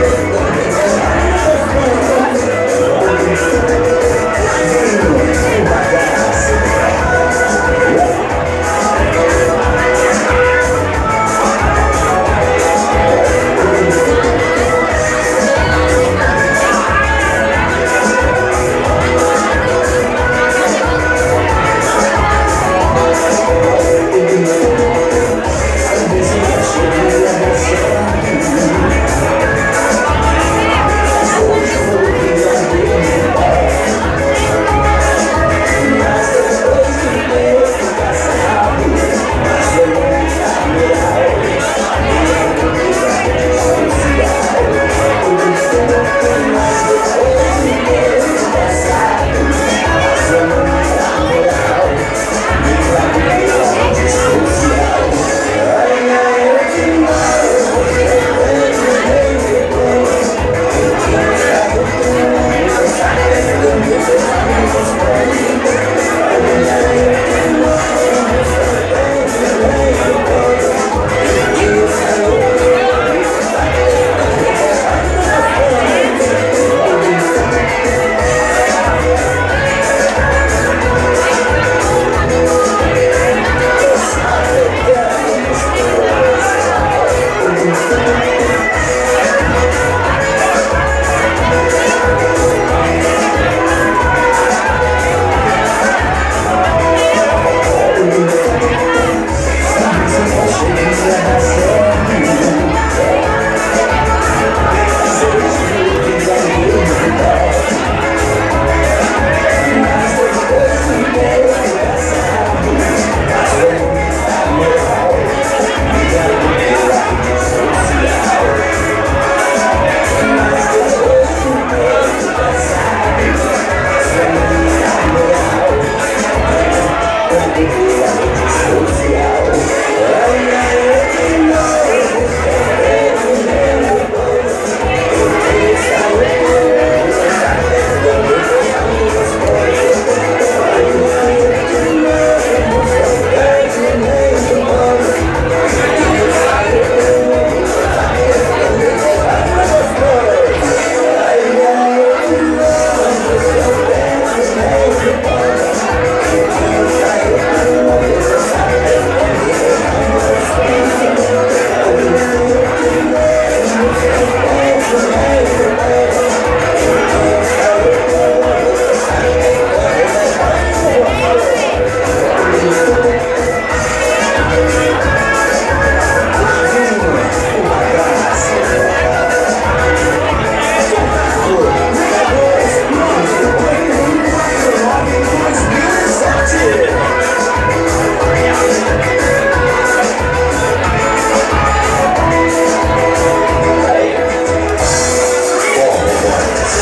我们在山的那一边